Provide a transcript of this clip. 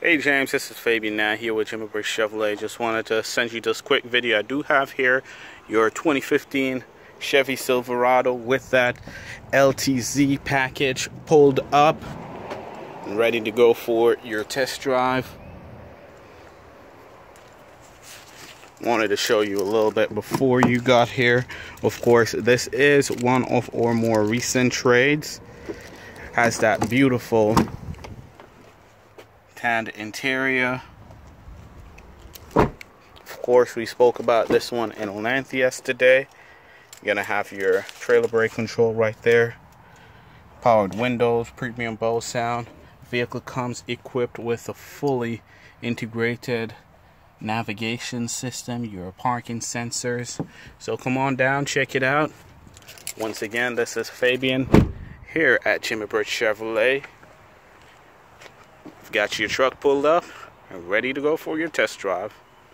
Hey James, this is Fabian Nat here with Jimmy Britt Chevrolet. Just wanted to send you this quick video. I do have here your 2015 Chevy Silverado with that LTZ package pulled up and ready to go for your test drive. Wanted to show you a little bit before you got here. Of course, this is one of our more recent trades. Has that beautiful tanned interior. Of course, we spoke about this one in length yesterday. You're gonna have your trailer brake control right there. Powered windows, premium Bose sound. Vehicle comes equipped with a fully integrated navigation system, your parking sensors. So come on down, check it out. Once again, this is Fabian here at Jimmy Britt Chevrolet. You've got your truck pulled up and ready to go for your test drive.